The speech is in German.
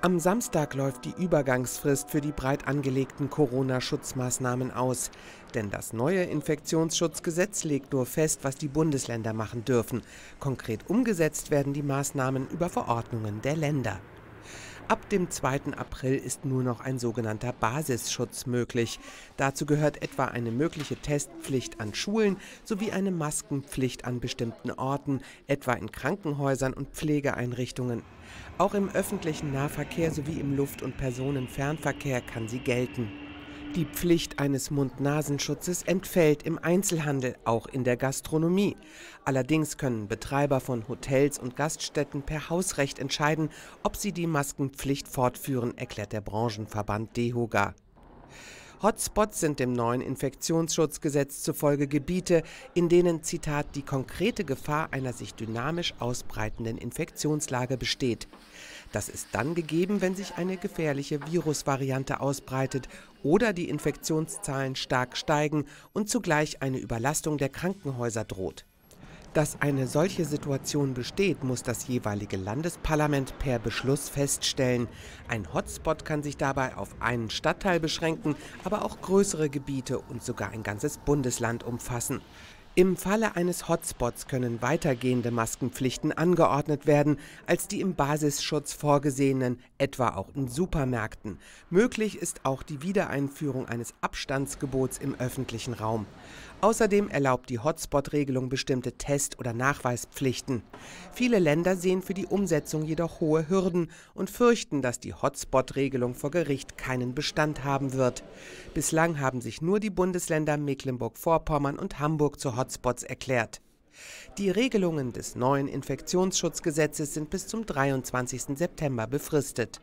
Am Samstag läuft die Übergangsfrist für die breit angelegten Corona-Schutzmaßnahmen aus. Denn das neue Infektionsschutzgesetz legt nur fest, was die Bundesländer machen dürfen. Konkret umgesetzt werden die Maßnahmen über Verordnungen der Länder. Ab dem 2. April ist nur noch ein sogenannter Basisschutz möglich. Dazu gehört etwa eine mögliche Testpflicht an Schulen sowie eine Maskenpflicht an bestimmten Orten, etwa in Krankenhäusern und Pflegeeinrichtungen. Auch im öffentlichen Nahverkehr sowie im Luft- und Personenfernverkehr kann sie gelten. Die Pflicht eines Mund-Nasenschutzes entfällt im Einzelhandel, auch in der Gastronomie. Allerdings können Betreiber von Hotels und Gaststätten per Hausrecht entscheiden, ob sie die Maskenpflicht fortführen, erklärt der Branchenverband DEHOGA. Hotspots sind dem neuen Infektionsschutzgesetz zufolge Gebiete, in denen, Zitat, die konkrete Gefahr einer sich dynamisch ausbreitenden Infektionslage besteht. Das ist dann gegeben, wenn sich eine gefährliche Virusvariante ausbreitet oder die Infektionszahlen stark steigen und zugleich eine Überlastung der Krankenhäuser droht. Dass eine solche Situation besteht, muss das jeweilige Landesparlament per Beschluss feststellen. Ein Hotspot kann sich dabei auf einen Stadtteil beschränken, aber auch größere Gebiete und sogar ein ganzes Bundesland umfassen. Im Falle eines Hotspots können weitergehende Maskenpflichten angeordnet werden als die im Basisschutz vorgesehenen, etwa auch in Supermärkten. Möglich ist auch die Wiedereinführung eines Abstandsgebots im öffentlichen Raum. Außerdem erlaubt die Hotspot-Regelung bestimmte Test- oder Nachweispflichten. Viele Länder sehen für die Umsetzung jedoch hohe Hürden und fürchten, dass die Hotspot-Regelung vor Gericht keinen Bestand haben wird. Bislang haben sich nur die Bundesländer Mecklenburg-Vorpommern und Hamburg zu Hotspots erklärt. Die Regelungen des neuen Infektionsschutzgesetzes sind bis zum 23. September befristet.